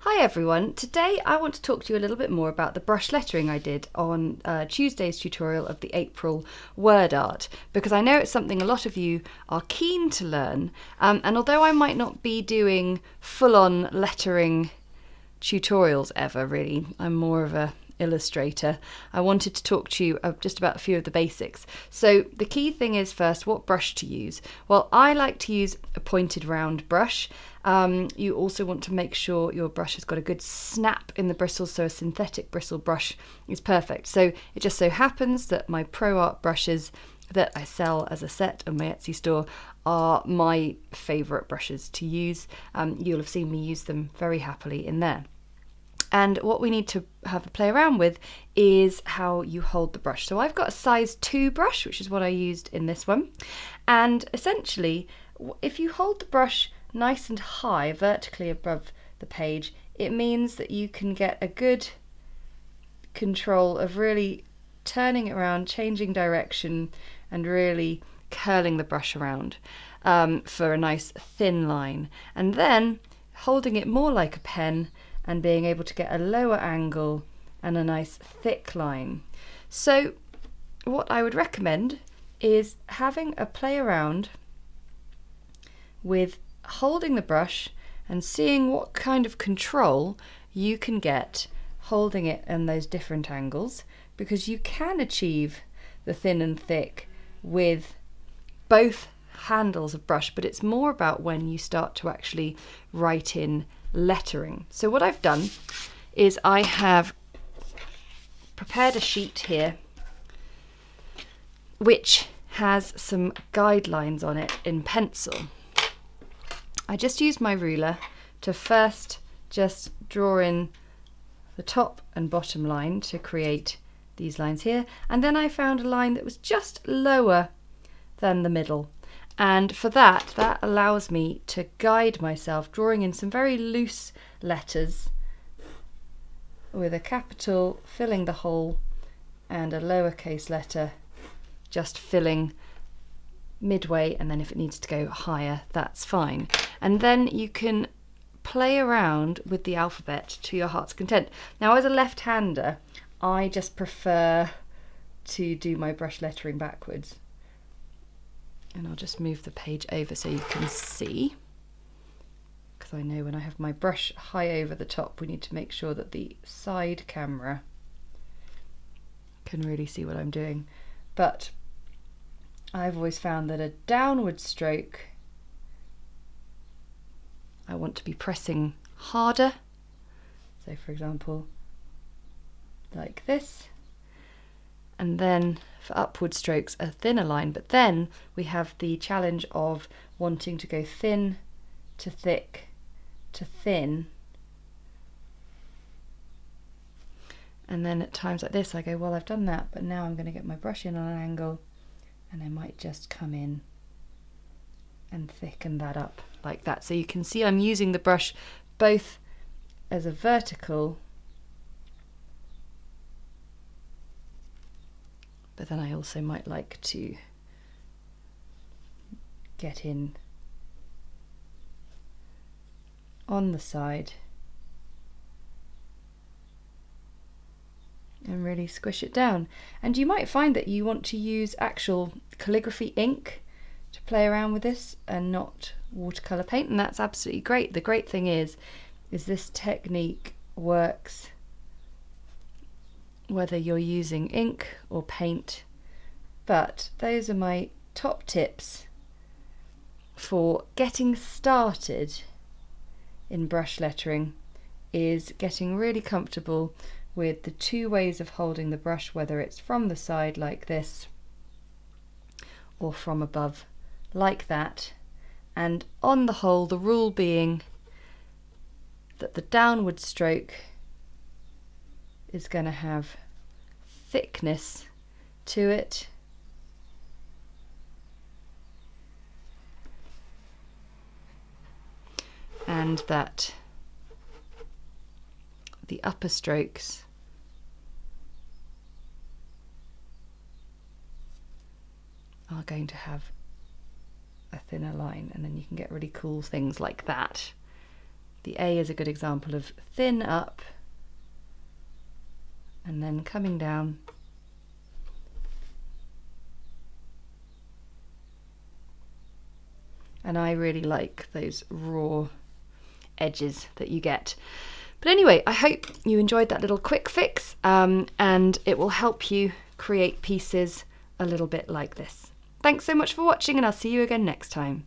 Hi everyone, today I want to talk to you a little bit more about the brush lettering I did on uh, Tuesday's tutorial of the April word art because I know it's something a lot of you are keen to learn um, and although I might not be doing full-on lettering tutorials ever really, I'm more of a illustrator, I wanted to talk to you just about a few of the basics. So the key thing is first what brush to use. Well, I like to use a pointed round brush. Um, you also want to make sure your brush has got a good snap in the bristles, so a synthetic bristle brush is perfect. So it just so happens that my Pro Art brushes that I sell as a set on my Etsy store are my favourite brushes to use. Um, you'll have seen me use them very happily in there. And what we need to have a play around with is how you hold the brush. So I've got a size 2 brush, which is what I used in this one. And essentially, if you hold the brush nice and high, vertically above the page, it means that you can get a good control of really turning it around, changing direction, and really curling the brush around um, for a nice thin line. And then holding it more like a pen and being able to get a lower angle and a nice thick line. So what I would recommend is having a play around with holding the brush and seeing what kind of control you can get holding it in those different angles because you can achieve the thin and thick with both handles of brush but it's more about when you start to actually write in lettering. So what I've done is I have prepared a sheet here which has some guidelines on it in pencil. I just used my ruler to first just draw in the top and bottom line to create these lines here and then I found a line that was just lower than the middle and for that, that allows me to guide myself, drawing in some very loose letters with a capital filling the hole and a lowercase letter just filling midway and then if it needs to go higher that's fine. And then you can play around with the alphabet to your heart's content. Now as a left-hander I just prefer to do my brush lettering backwards and I'll just move the page over so you can see. Because I know when I have my brush high over the top we need to make sure that the side camera can really see what I'm doing. But I've always found that a downward stroke I want to be pressing harder. So for example like this. And then for upward strokes a thinner line but then we have the challenge of wanting to go thin to thick to thin. And then at times like this I go well I've done that but now I'm going to get my brush in on an angle and I might just come in and thicken that up like that. So you can see I'm using the brush both as a vertical but then I also might like to get in on the side and really squish it down. And you might find that you want to use actual calligraphy ink to play around with this and not watercolour paint and that's absolutely great. The great thing is, is this technique works whether you're using ink or paint but those are my top tips for getting started in brush lettering is getting really comfortable with the two ways of holding the brush whether it's from the side like this or from above like that. And on the whole the rule being that the downward stroke is going to have thickness to it. And that the upper strokes are going to have a thinner line and then you can get really cool things like that The A is a good example of thin up and then coming down. And I really like those raw edges that you get. But anyway, I hope you enjoyed that little quick fix um, and it will help you create pieces a little bit like this. Thanks so much for watching and I'll see you again next time.